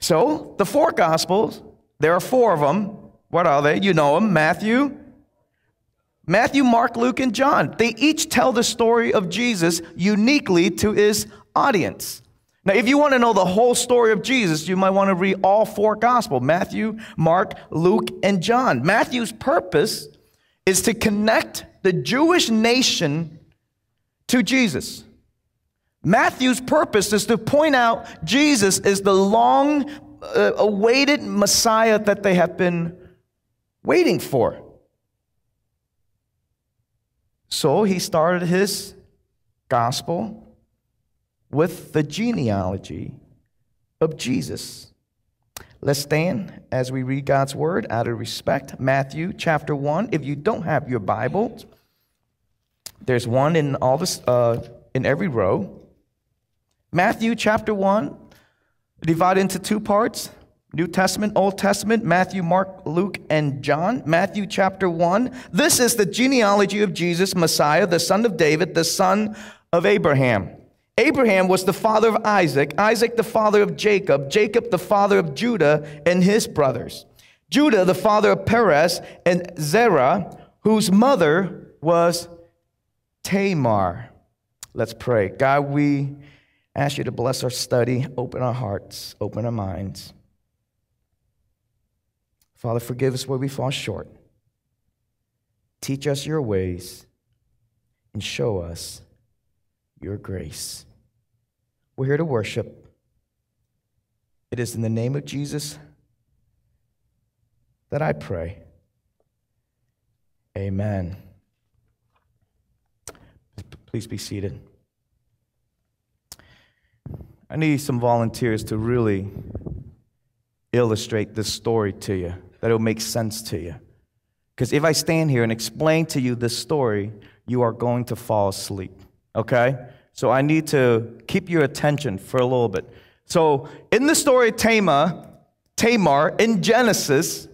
So, the four Gospels, there are four of them. What are they? You know them Matthew, Matthew, Mark, Luke, and John. They each tell the story of Jesus uniquely to his audience. Now, if you want to know the whole story of Jesus, you might want to read all four Gospels Matthew, Mark, Luke, and John. Matthew's purpose is to connect the Jewish nation to Jesus. Matthew's purpose is to point out Jesus is the long uh, awaited Messiah that they have been waiting for. So he started his gospel with the genealogy of Jesus. Let's stand as we read God's word out of respect. Matthew chapter 1. If you don't have your Bible, there's one in all this uh, in every row. Matthew chapter 1, divided into two parts. New Testament, Old Testament, Matthew, Mark, Luke, and John. Matthew chapter 1. This is the genealogy of Jesus, Messiah, the son of David, the son of Abraham. Abraham was the father of Isaac, Isaac the father of Jacob, Jacob the father of Judah and his brothers, Judah the father of Perez and Zerah, whose mother was Tamar. Let's pray. God, we ask you to bless our study, open our hearts, open our minds. Father, forgive us where we fall short. Teach us your ways and show us your grace. We're here to worship. It is in the name of Jesus that I pray. Amen. Please be seated. I need some volunteers to really illustrate this story to you, that it will make sense to you. Because if I stand here and explain to you this story, you are going to fall asleep, okay? So I need to keep your attention for a little bit. So in the story of Tamar, Tamar in Genesis,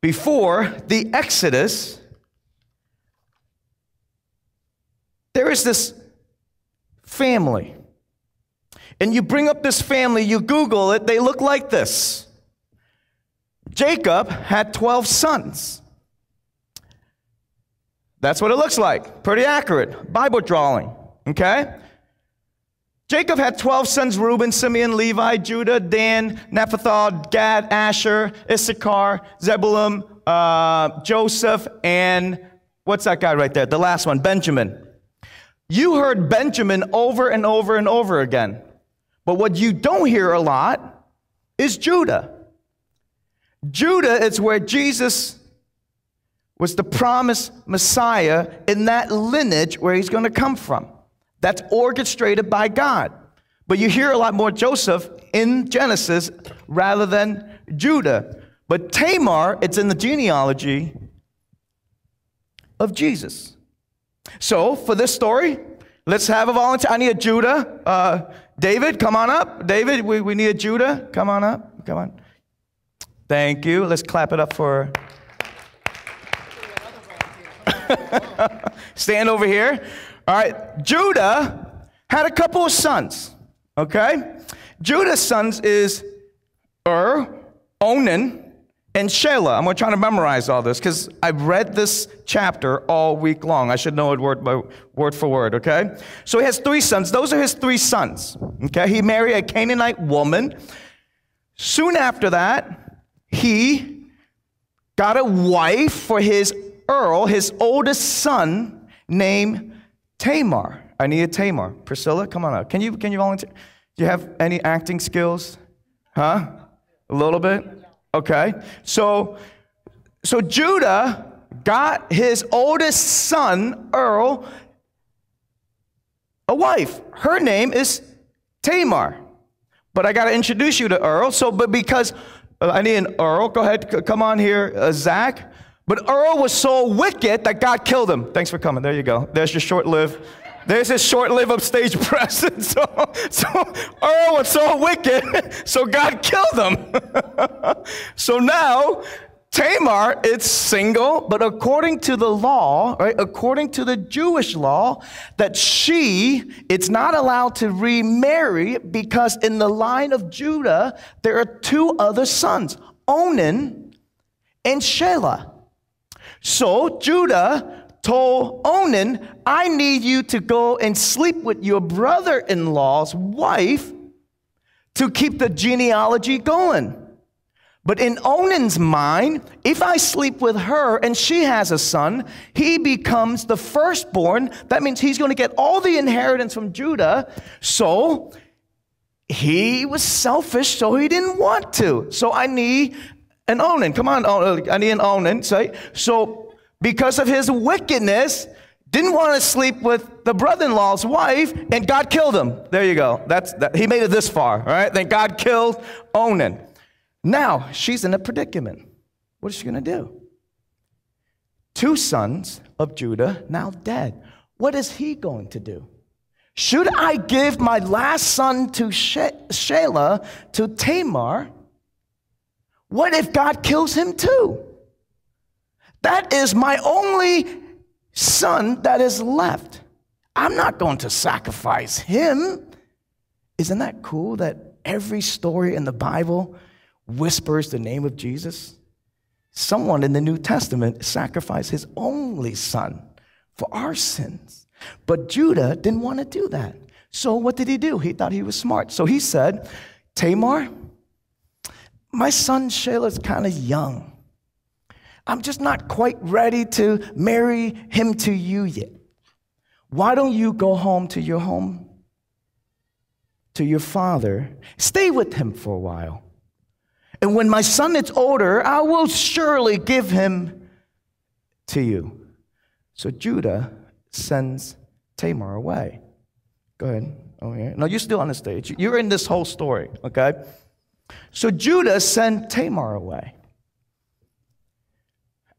before the Exodus, there is this family. And you bring up this family, you Google it, they look like this. Jacob had 12 sons. That's what it looks like. Pretty accurate. Bible drawing. Okay? Jacob had 12 sons Reuben, Simeon, Levi, Judah, Dan, Naphtali, Gad, Asher, Issachar, Zebulun, uh, Joseph, and what's that guy right there? The last one, Benjamin. You heard Benjamin over and over and over again. But what you don't hear a lot is Judah. Judah is where Jesus was the promised Messiah in that lineage where he's going to come from. That's orchestrated by God. But you hear a lot more Joseph in Genesis rather than Judah. But Tamar, it's in the genealogy of Jesus. So for this story, let's have a volunteer. I need a Judah. Uh, David, come on up. David, we, we need a Judah. Come on up. Come on. Thank you. Let's clap it up for. Stand over here. All right. Judah had a couple of sons. Okay? Judah's sons is Ur, Onan, and Shelah. I'm going to try to memorize all this because I've read this chapter all week long. I should know it word by word for word, okay? So he has three sons. Those are his three sons, okay? He married a Canaanite woman. Soon after that, he got a wife for his Earl, his oldest son, named Tamar. I need a Tamar. Priscilla, come on up. Can you, can you volunteer? Do you have any acting skills? Huh? A little bit? Okay. So, so Judah got his oldest son, Earl, a wife. Her name is Tamar. But I got to introduce you to Earl. So, but because uh, I need an Earl, go ahead, come on here, uh, Zach. But Earl was so wicked that God killed him. Thanks for coming. There you go. There's your short lived. There's his short lived upstage presence. So, so Earl was so wicked, so God killed him. so now Tamar, it's single, but according to the law, right, according to the Jewish law, that she, it's not allowed to remarry because in the line of Judah, there are two other sons, Onan and Shelah. So Judah told Onan, I need you to go and sleep with your brother in law's wife to keep the genealogy going. But in Onan's mind, if I sleep with her and she has a son, he becomes the firstborn. That means he's going to get all the inheritance from Judah. So he was selfish, so he didn't want to. So I need an Onan. Come on, I need an Onan. Say so because of his wickedness, didn't want to sleep with the brother-in-law's wife, and God killed him. There you go. That's that. He made it this far, right? Then God killed Onan. Now she's in a predicament. What is she going to do? Two sons of Judah now dead. What is he going to do? Should I give my last son to Shelah, to Tamar? What if God kills him too? That is my only son that is left. I'm not going to sacrifice him. Isn't that cool that every story in the Bible whispers the name of Jesus? Someone in the New Testament sacrificed his only son for our sins. But Judah didn't want to do that. So what did he do? He thought he was smart. So he said, Tamar, my son is kind of young. I'm just not quite ready to marry him to you yet. Why don't you go home to your home, to your father, stay with him for a while? And when my son is older, I will surely give him to you. So Judah sends Tamar away. Go ahead. Oh, yeah. No, you're still on the stage. You're in this whole story, okay? So Judah sent Tamar away.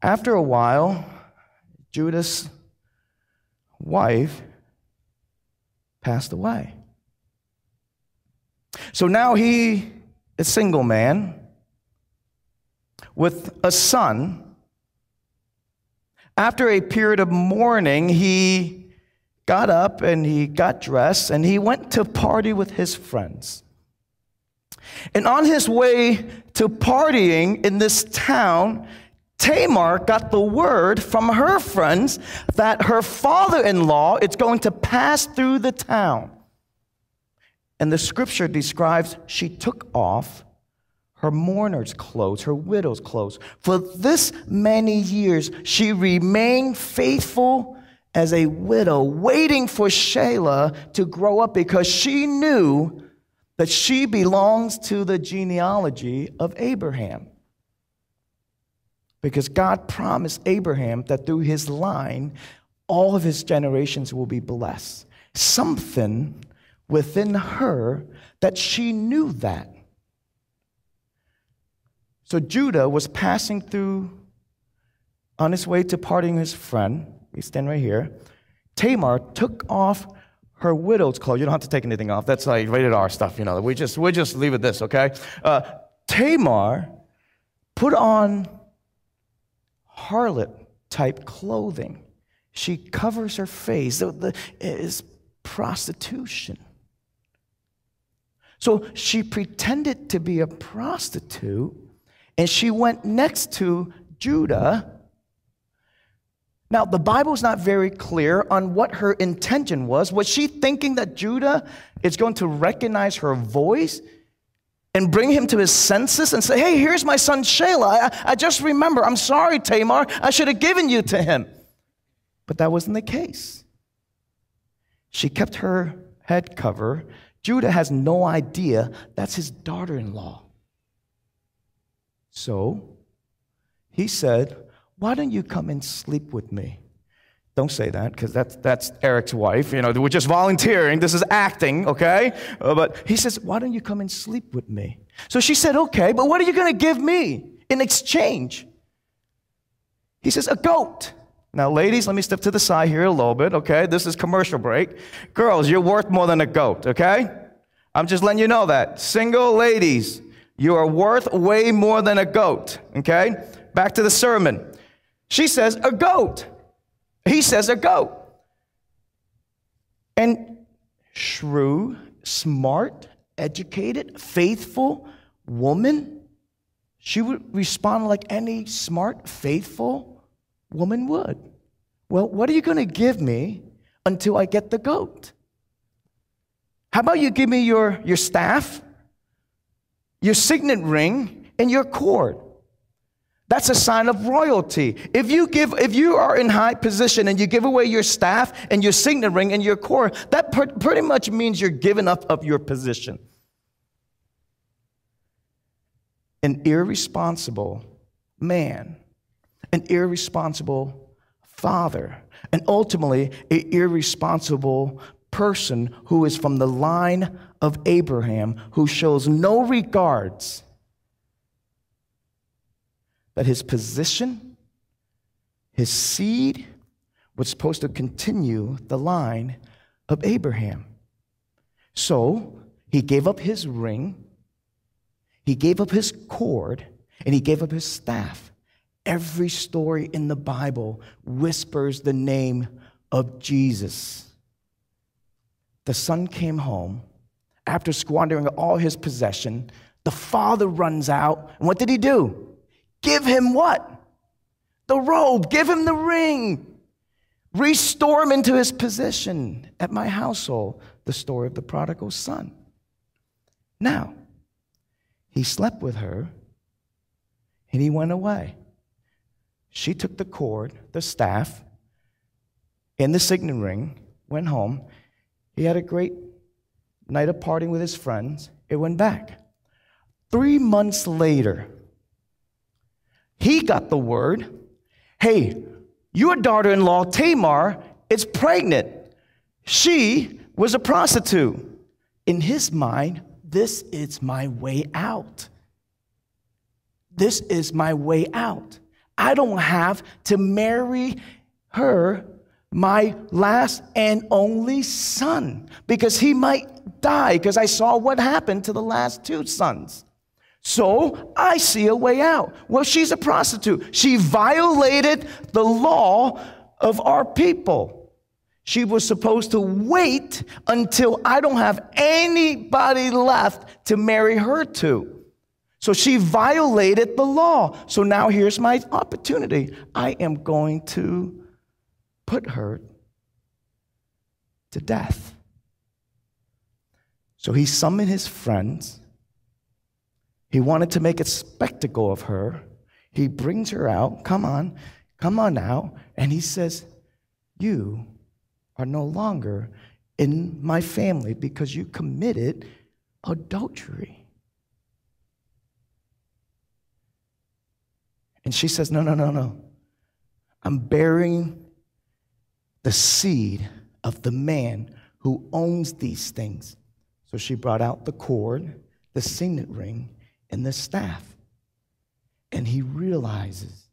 After a while, Judah's wife passed away. So now he is a single man with a son. After a period of mourning, he got up and he got dressed and he went to party with his friends. And on his way to partying in this town, Tamar got the word from her friends that her father in law is going to pass through the town. And the scripture describes she took off her mourner's clothes, her widow's clothes. For this many years, she remained faithful as a widow, waiting for Shelah to grow up because she knew that she belongs to the genealogy of Abraham. Because God promised Abraham that through his line, all of his generations will be blessed. Something within her that she knew that. So Judah was passing through on his way to parting his friend. He's standing right here. Tamar took off her widow's clothes. You don't have to take anything off. That's like rated R stuff, you know. We just we just leave it this, okay? Uh, Tamar put on harlot type clothing. She covers her face. The, the, is prostitution. So she pretended to be a prostitute and she went next to Judah. Now, the Bible's not very clear on what her intention was. Was she thinking that Judah is going to recognize her voice and bring him to his senses and say, Hey, here's my son Shelah. I, I just remember, I'm sorry, Tamar. I should have given you to him. But that wasn't the case. She kept her head cover. Judah has no idea that's his daughter in law. So he said, Why don't you come and sleep with me? Don't say that because that's, that's Eric's wife. You know, we're just volunteering. This is acting, okay? Uh, but he says, Why don't you come and sleep with me? So she said, Okay, but what are you going to give me in exchange? He says, A goat. Now, ladies, let me step to the side here a little bit, okay? This is commercial break. Girls, you're worth more than a goat, okay? I'm just letting you know that. Single ladies, you are worth way more than a goat, okay? back to the sermon. She says, a goat. He says, a goat. And shrew, smart, educated, faithful woman, she would respond like any smart, faithful woman would. Well, what are you going to give me until I get the goat? How about you give me your, your staff, your signet ring, and your cord? That's a sign of royalty. If you give, if you are in high position and you give away your staff and your signet ring and your cord, that pretty much means you're giving up of your position. An irresponsible man, an irresponsible father, and ultimately an irresponsible person who is from the line of Abraham, who shows no regards that his position, his seed, was supposed to continue the line of Abraham. So he gave up his ring, he gave up his cord, and he gave up his staff. Every story in the Bible whispers the name of Jesus. The son came home after squandering all his possession. The father runs out. And what did he do? Give him what? The robe. Give him the ring. Restore him into his position at my household. The story of the prodigal son. Now, he slept with her and he went away. She took the cord, the staff, and the signet ring, went home. He had a great night of partying with his friends. It went back. Three months later, he got the word hey, your daughter in law, Tamar, is pregnant. She was a prostitute. In his mind, this is my way out. This is my way out. I don't have to marry her my last and only son because he might die because I saw what happened to the last two sons. So I see a way out. Well, she's a prostitute. She violated the law of our people. She was supposed to wait until I don't have anybody left to marry her to. So she violated the law. So now here's my opportunity. I am going to put her to death. So he summoned his friends. He wanted to make a spectacle of her. He brings her out. Come on, come on now. And he says, You are no longer in my family because you committed adultery. And she says, No, no, no, no. I'm bearing the seed of the man who owns these things. So she brought out the cord, the signet ring, and the staff. And he realizes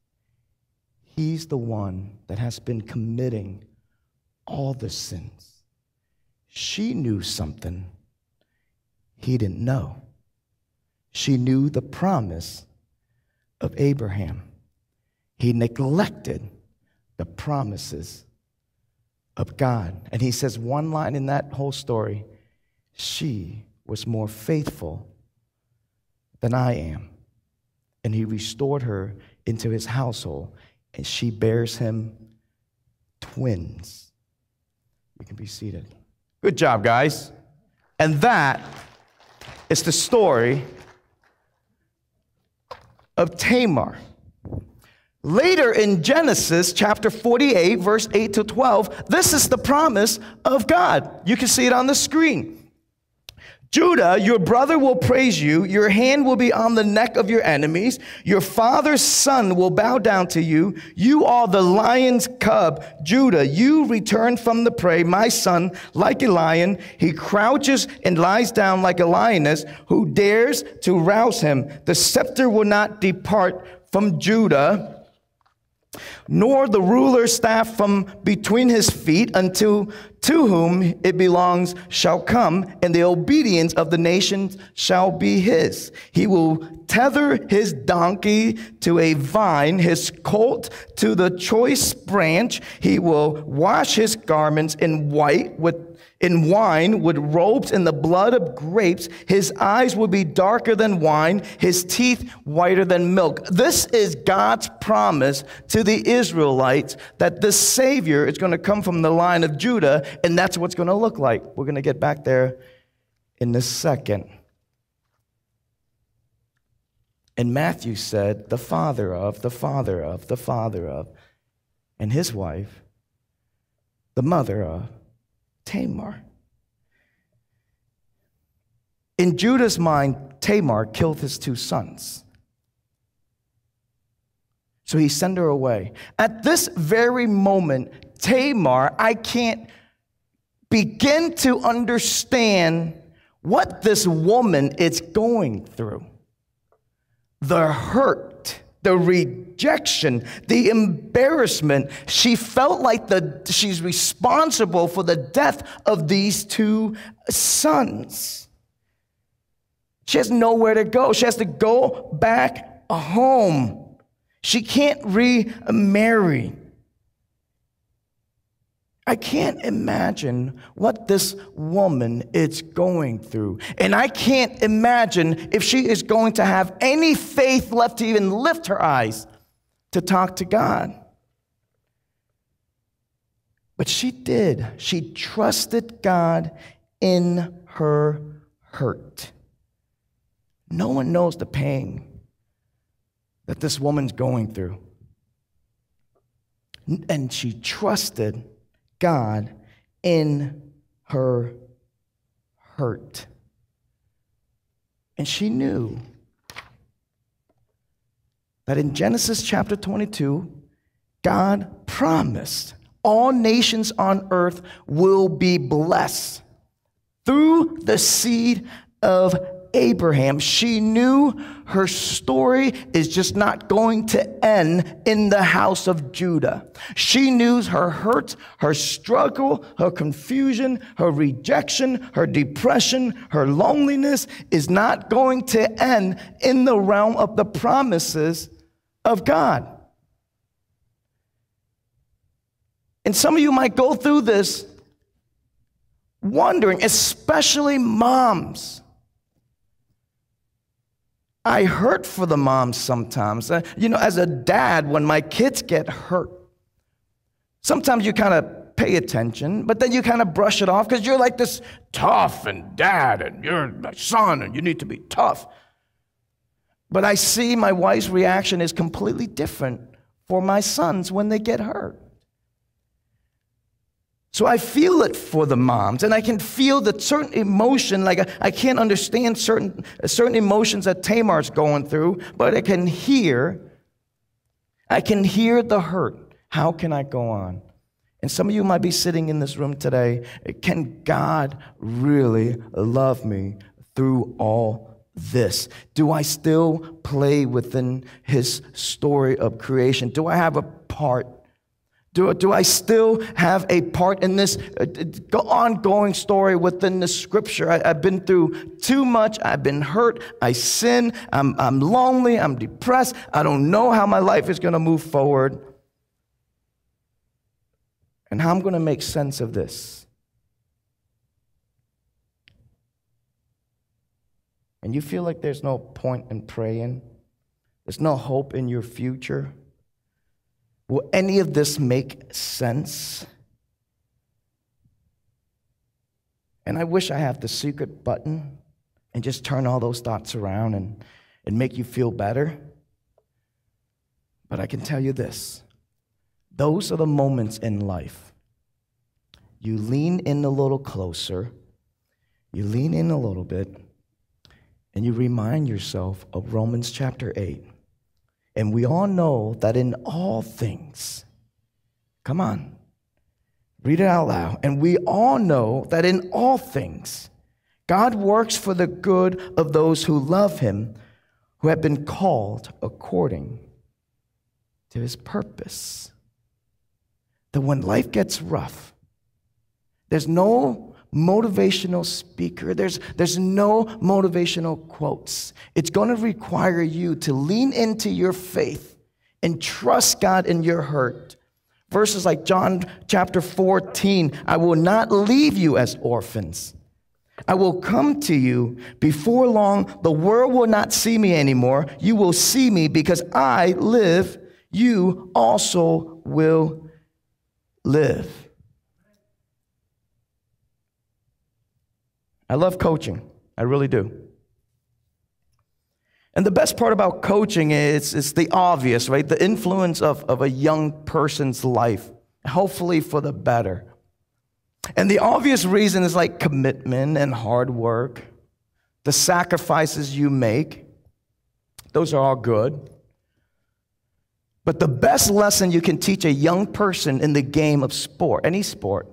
he's the one that has been committing all the sins. She knew something he didn't know. She knew the promise of Abraham. He neglected the promises of God. And he says one line in that whole story she was more faithful than I am. And he restored her into his household, and she bears him twins. You can be seated. Good job, guys. And that is the story of Tamar. Later in Genesis chapter 48, verse 8 to 12, this is the promise of God. You can see it on the screen. Judah, your brother will praise you. Your hand will be on the neck of your enemies. Your father's son will bow down to you. You are the lion's cub. Judah, you return from the prey. My son, like a lion, he crouches and lies down like a lioness who dares to rouse him. The scepter will not depart from Judah nor the ruler's staff from between his feet until to whom it belongs shall come, and the obedience of the nations shall be his. He will tether his donkey to a vine, his colt to the choice branch. He will wash his garments in white with in wine with robes in the blood of grapes. His eyes will be darker than wine, his teeth whiter than milk. This is God's promise to the Israelites that the Savior is going to come from the line of Judah, and that's what's going to look like. We're going to get back there in a second. And Matthew said, the father of, the father of, the father of, and his wife, the mother of Tamar. In Judah's mind, Tamar killed his two sons. So he sent her away. At this very moment, Tamar, I can't begin to understand what this woman is going through the hurt, the rejection, the embarrassment. She felt like the, she's responsible for the death of these two sons. She has nowhere to go. She has to go back home. She can't remarry. I can't imagine what this woman is going through. And I can't imagine if she is going to have any faith left to even lift her eyes to talk to God. But she did. She trusted God in her hurt. No one knows the pain that this woman's going through. And she trusted God in her hurt. And she knew that in Genesis chapter 22, God promised all nations on earth will be blessed through the seed of Abraham. She knew her story is just not going to end in the house of Judah. She knew her hurt, her struggle, her confusion, her rejection, her depression, her loneliness is not going to end in the realm of the promises of God. And some of you might go through this wondering, especially moms I hurt for the moms sometimes. Uh, you know, as a dad, when my kids get hurt, sometimes you kind of pay attention, but then you kind of brush it off because you're like this tough and dad, and you're my son, and you need to be tough. But I see my wife's reaction is completely different for my sons when they get hurt. So I feel it for the moms, and I can feel the certain emotion. Like I, I can't understand certain certain emotions that Tamar's going through, but I can hear. I can hear the hurt. How can I go on? And some of you might be sitting in this room today. Can God really love me through all this? Do I still play within His story of creation? Do I have a part do, do I still have a part in this uh, ongoing story within the scripture? I, have been through too much. I've been hurt. I sin. I'm, I'm lonely. I'm depressed. I don't know how my life is going to move forward and how I'm going to make sense of this. And you feel like there's no point in praying, there's no hope in your future. Will any of this make sense? And I wish I had the secret button and just turn all those thoughts around and, and make you feel better. But I can tell you this those are the moments in life. You lean in a little closer, you lean in a little bit, and you remind yourself of Romans chapter 8. And we all know that in all things, come on, read it out loud. And we all know that in all things, God works for the good of those who love him, who have been called according to his purpose. That when life gets rough, there's no motivational speaker. There's, there's no motivational quotes. It's going to require you to lean into your faith and trust God in your hurt. Verses like John chapter 14 I will not leave you as orphans. I will come to you before long. The world will not see me anymore. You will see me because I live. You also will live. I love coaching. I really do. And the best part about coaching is it's the obvious, right? The influence of, of a young person's life, hopefully for the better. And the obvious reason is like commitment and hard work, the sacrifices you make. Those are all good. But the best lesson you can teach a young person in the game of sport, any sport,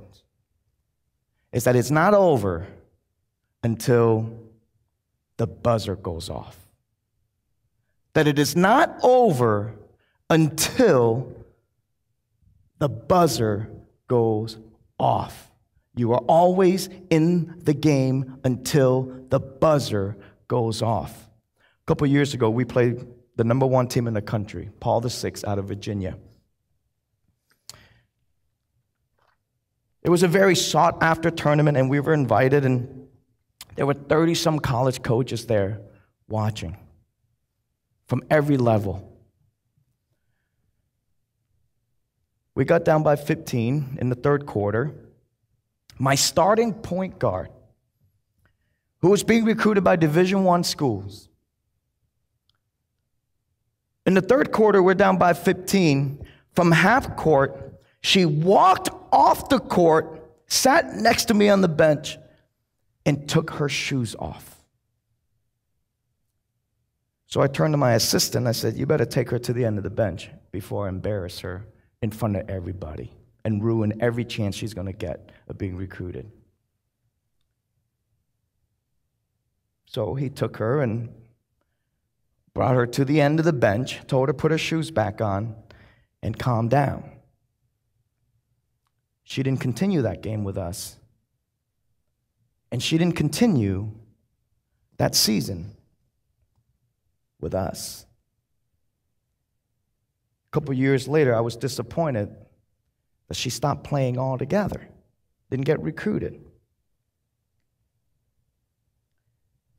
is that it's not over until the buzzer goes off. That it is not over until the buzzer goes off. You are always in the game until the buzzer goes off. A couple years ago, we played the number one team in the country, Paul the VI out of Virginia. It was a very sought after tournament, and we were invited, and there were 30 some college coaches there watching from every level. We got down by 15 in the third quarter. My starting point guard, who was being recruited by Division 1 schools. In the third quarter, we're down by 15. From half court, she walked off the court, sat next to me on the bench, and took her shoes off. So I turned to my assistant. I said, You better take her to the end of the bench before I embarrass her in front of everybody and ruin every chance she's going to get of being recruited. So he took her and brought her to the end of the bench, told her to put her shoes back on, and calm down. She didn't continue that game with us. And she didn't continue that season with us. A couple years later, I was disappointed that she stopped playing altogether, didn't get recruited.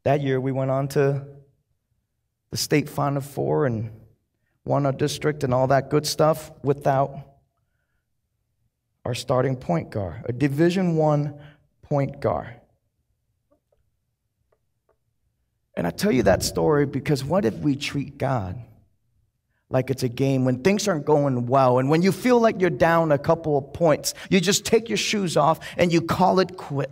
That year, we went on to the state Final Four and won our district and all that good stuff without our starting point guard, a Division One point guard. And I tell you that story because what if we treat God like it's a game when things aren't going well and when you feel like you're down a couple of points, you just take your shoes off and you call it quit.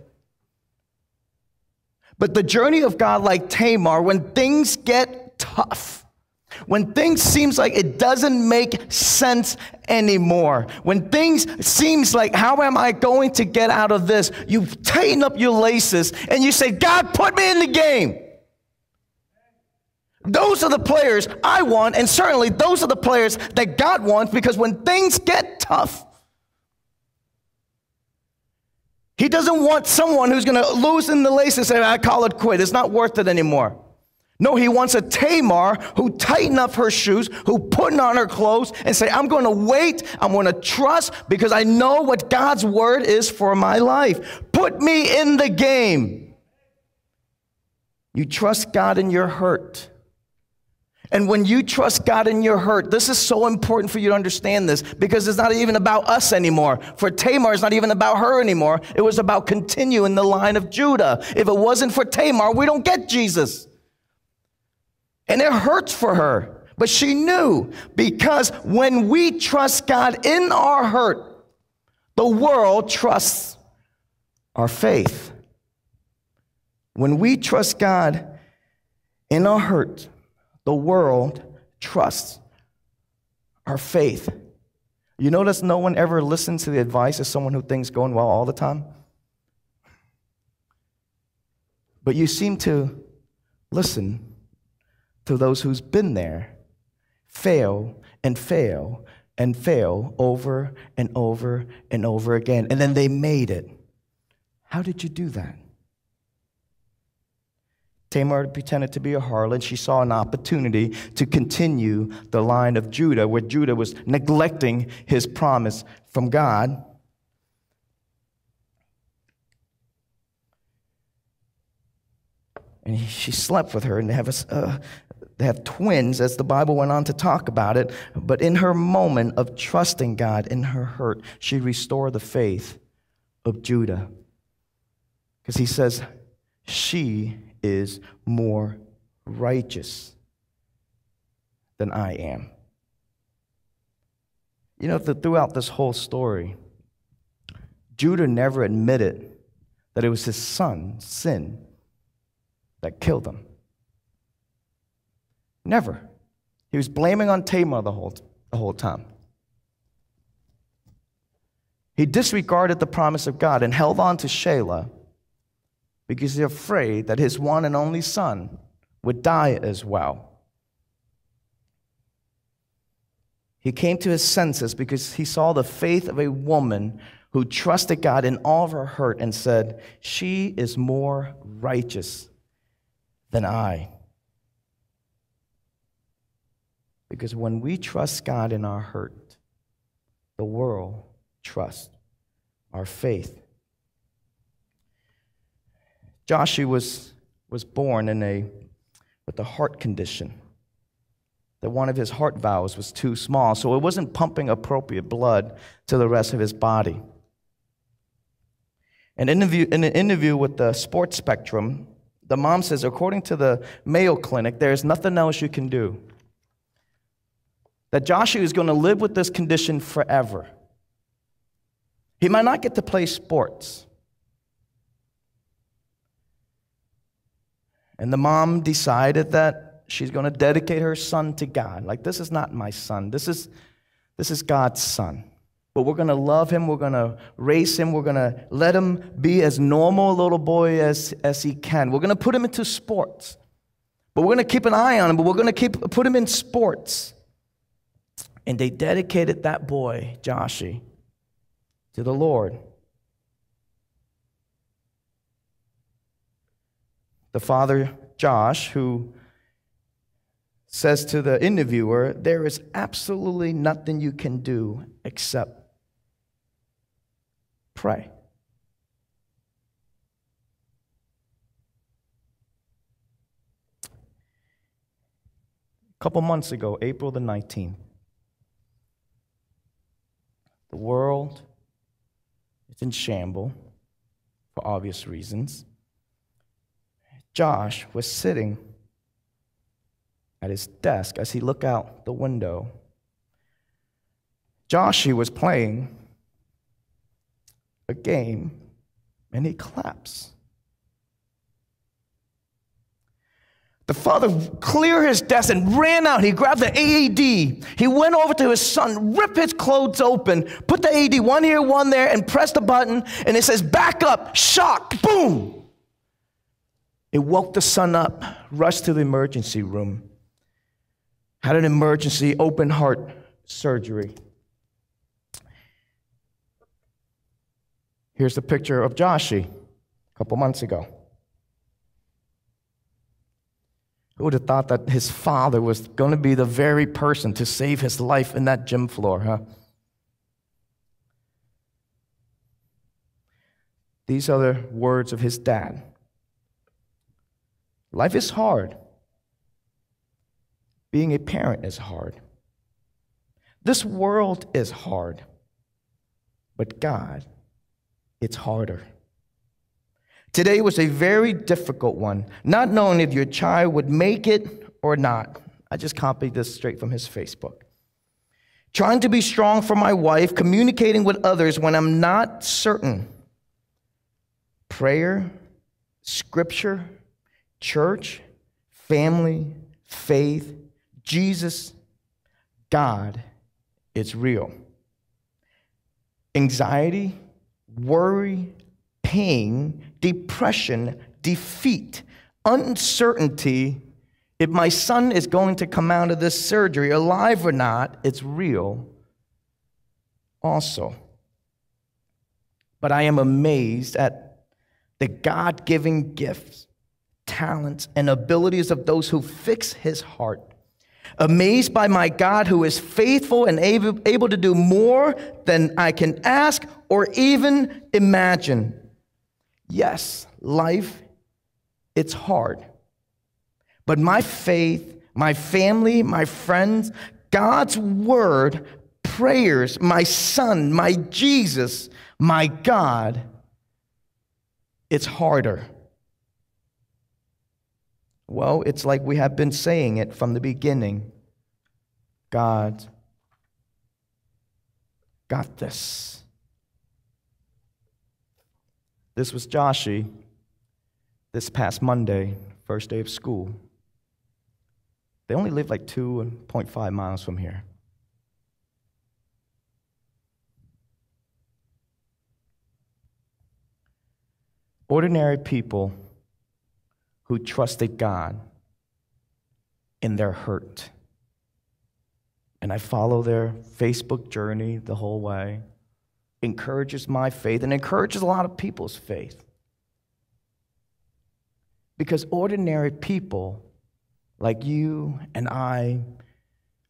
But the journey of God, like Tamar, when things get tough, when things seems like it doesn't make sense anymore, when things seems like how am I going to get out of this? You tighten up your laces and you say, God, put me in the game. Those are the players I want, and certainly those are the players that God wants because when things get tough, He doesn't want someone who's going to loosen the lace and say, I call it quit. It's not worth it anymore. No, he wants a Tamar who tighten up her shoes, who put on her clothes and say, I'm going to wait. I'm going to trust because I know what God's word is for my life. Put me in the game. You trust God in your hurt. And when you trust God in your hurt, this is so important for you to understand this because it's not even about us anymore. For Tamar, it's not even about her anymore. It was about continuing the line of Judah. If it wasn't for Tamar, we don't get Jesus. And it hurts for her. But she knew because when we trust God in our hurt, the world trusts our faith. When we trust God in our hurt, the world trusts our faith. You notice no one ever listens to the advice of someone who thinks going well all the time? But you seem to listen to those who's been there, fail and fail and fail over and over and over again. And then they made it. How did you do that? Tamar pretended to be a harlot. She saw an opportunity to continue the line of Judah, where Judah was neglecting his promise from God. And she slept with her, and they have, a, uh, they have twins, as the Bible went on to talk about it. But in her moment of trusting God, in her hurt, she restored the faith of Judah. Because he says, She is more righteous than I am. You know, throughout this whole story, Judah never admitted that it was his son's sin that killed him. Never. He was blaming on Tamar the whole, the whole time. He disregarded the promise of God and held on to Shelah because he's afraid that his one and only son would die as well. He came to his senses because he saw the faith of a woman who trusted God in all of her hurt and said, She is more righteous than I. Because when we trust God in our hurt, the world trusts our faith. Joshua was, was born in a, with a heart condition. That one of his heart valves was too small, so it wasn't pumping appropriate blood to the rest of his body. An interview, in an interview with the Sports Spectrum, the mom says, according to the Mayo Clinic, there's nothing else you can do. That Joshua is going to live with this condition forever. He might not get to play sports. And the mom decided that she's going to dedicate her son to God. Like, this is not my son, this is, this is God's son. But we're going to love him, we're going to raise him, we're going to let him be as normal a little boy as, as he can. We're going to put him into sports. But we're going to keep an eye on him, but we're going to keep, put him in sports. And they dedicated that boy, Joshi, to the Lord. The father, Josh, who says to the interviewer, There is absolutely nothing you can do except pray. A couple months ago, April the 19th, the world is in shambles for obvious reasons. Josh was sitting at his desk as he looked out the window. Joshie was playing a game and he collapsed. The father cleared his desk and ran out. He grabbed the AED. He went over to his son, ripped his clothes open, put the AED one here, one there, and pressed the button. And it says, back up, shock, boom. It woke the son up, rushed to the emergency room, had an emergency open heart surgery. Here's the picture of Joshi a couple months ago. Who would have thought that his father was going to be the very person to save his life in that gym floor, huh? These are the words of his dad. Life is hard. Being a parent is hard. This world is hard. But God, it's harder. Today was a very difficult one, not knowing if your child would make it or not. I just copied this straight from his Facebook. Trying to be strong for my wife, communicating with others when I'm not certain. Prayer, scripture, church, family, faith, Jesus, God, it's real. Anxiety, worry, pain, depression, defeat, uncertainty. If my son is going to come out of this surgery alive or not, it's real also. But I am amazed at the God given gifts, talents, and abilities of those who fix his heart. Amazed by my God who is faithful and able, to do more than I can ask or even imagine. Yes, life, it's hard. But my faith, my family, my friends, God's word, prayers, my son, my Jesus, my God, it's harder. Well, it's like we have been saying it from the beginning God got this. This was Joshi this past Monday, first day of school. They only live like 2.5 miles from here. Ordinary people who trusted God in their hurt. And I follow their Facebook journey the whole way. Encourages my faith and encourages a lot of people's faith. Because ordinary people like you and I,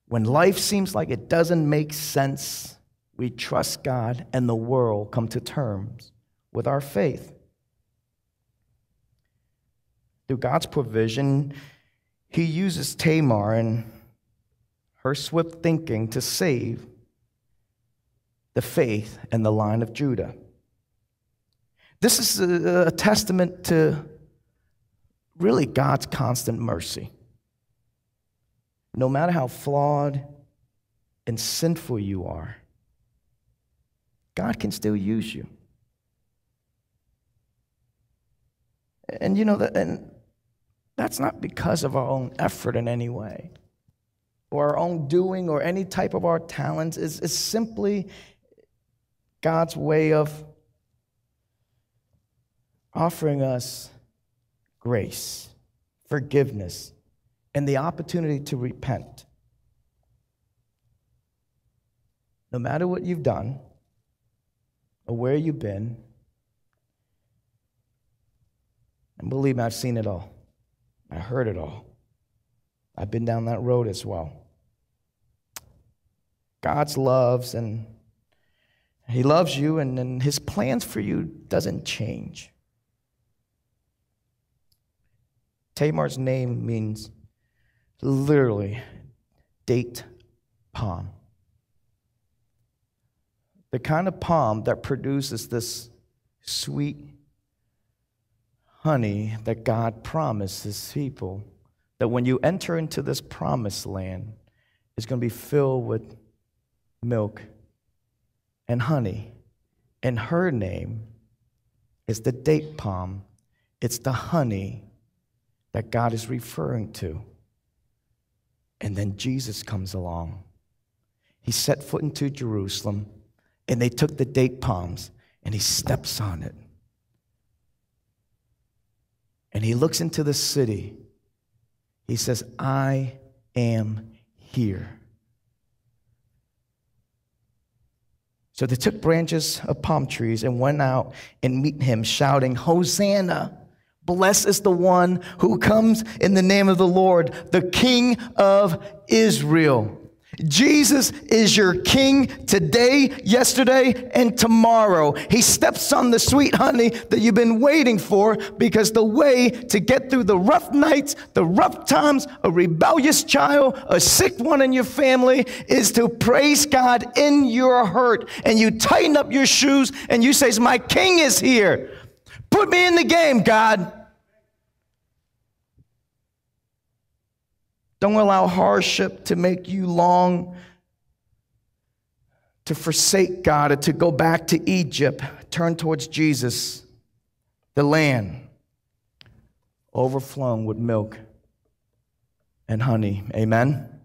when life seems like it doesn't make sense, we trust God and the world come to terms with our faith. Through God's provision, He uses Tamar and her swift thinking to save the faith and the line of Judah. This is a, testament to really God's constant mercy no matter how flawed and sinful you are, God can still use you. And you know that and that's not because of our own effort in any way or our own doing or any type of our talents. It's, it's simply God's way of offering us grace, forgiveness, and the opportunity to repent. No matter what you've done or where you've been, and believe me, I've seen it all. I heard it all. I've been down that road as well. God's loves and he loves you and, and his plans for you doesn't change. Tamar's name means literally date palm. The kind of palm that produces this sweet honey that God promises people that when you enter into this promised land, it's going to be filled with milk and honey. And her name is the date palm, it's the honey that God is referring to. And then Jesus comes along. He set foot into Jerusalem, and they took the date palms, and he steps on it. And he looks into the city. He says, I am here. So they took branches of palm trees and went out and meet him, shouting, Hosanna! Blessed is the one who comes in the name of the Lord, the King of Israel. Jesus is your king today, yesterday, and tomorrow. He steps on the sweet honey that you've been waiting for because the way to get through the rough nights, the rough times, a rebellious child, a sick one in your family is to praise God in your hurt. And you tighten up your shoes and you say, My king is here. Put me in the game, God. Don't allow hardship to make you long to forsake God or to go back to Egypt. Turn towards Jesus, the land overflowing with milk and honey. Amen.